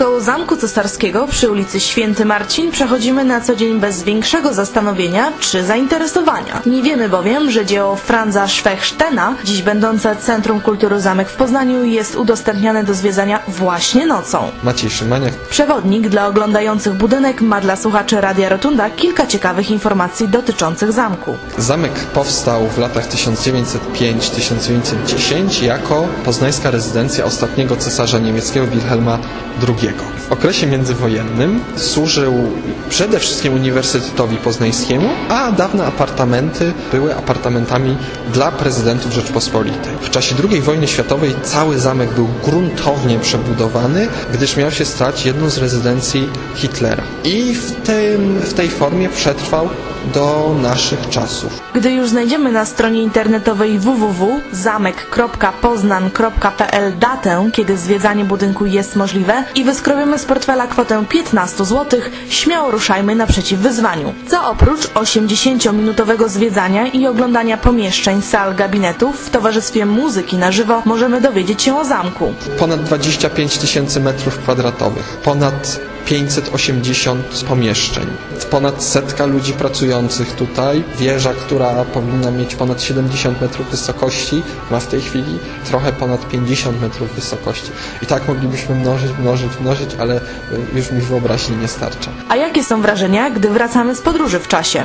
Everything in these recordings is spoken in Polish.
Koło Zamku Cesarskiego przy ulicy Święty Marcin przechodzimy na co dzień bez większego zastanowienia czy zainteresowania. Nie wiemy bowiem, że dzieło Franza Schwechstena, dziś będące Centrum Kultury Zamek w Poznaniu, jest udostępniane do zwiedzania właśnie nocą. Maciej Szymaniak. Przewodnik dla oglądających budynek ma dla słuchaczy Radia Rotunda kilka ciekawych informacji dotyczących zamku. Zamek powstał w latach 1905-1910 jako poznańska rezydencja ostatniego cesarza niemieckiego Wilhelma II. W okresie międzywojennym służył przede wszystkim Uniwersytetowi Poznańskiemu, a dawne apartamenty były apartamentami dla prezydentów Rzeczpospolitej. W czasie II wojny światowej cały zamek był gruntownie przebudowany, gdyż miał się stać jedną z rezydencji Hitlera. I w, tym, w tej formie przetrwał do naszych czasów. Gdy już znajdziemy na stronie internetowej www.zamek.poznan.pl datę, kiedy zwiedzanie budynku jest możliwe i wyskrobiemy z portfela kwotę 15 zł, śmiało ruszajmy naprzeciw wyzwaniu. Co oprócz 80-minutowego zwiedzania i oglądania pomieszczeń, sal, gabinetów w towarzystwie muzyki na żywo możemy dowiedzieć się o zamku. Ponad 25 tysięcy metrów kwadratowych, ponad 580 pomieszczeń, ponad setka ludzi pracujących tutaj, wieża, która powinna mieć ponad 70 metrów wysokości, ma w tej chwili trochę ponad 50 metrów wysokości. I tak moglibyśmy mnożyć, mnożyć, mnożyć, ale już mi wyobraźni nie starcza. A jakie są wrażenia, gdy wracamy z podróży w czasie?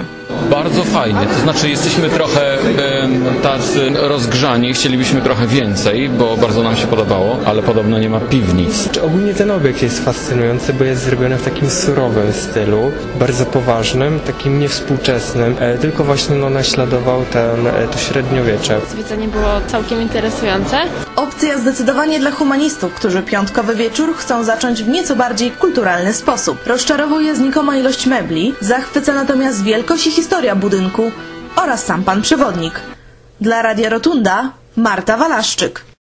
Bardzo fajnie, to znaczy jesteśmy trochę em, tacy rozgrzani, chcielibyśmy trochę więcej, bo bardzo nam się podobało, ale podobno nie ma piwnic. Czy Ogólnie ten obiekt jest fascynujący, bo jest zrobiony w takim surowym stylu, bardzo poważnym, takim niewspółczesnym, e, tylko właśnie no, naśladował ten, e, to średniowiecze. Zwiedzanie było całkiem interesujące. Opcja zdecydowanie dla humanistów, którzy piątkowy wieczór chcą zacząć w nieco bardziej kulturalny sposób. Rozczarowuje znikoma ilość mebli, zachwyca natomiast wielkość i historia budynku oraz sam pan przewodnik. Dla Radia Rotunda Marta Walaszczyk.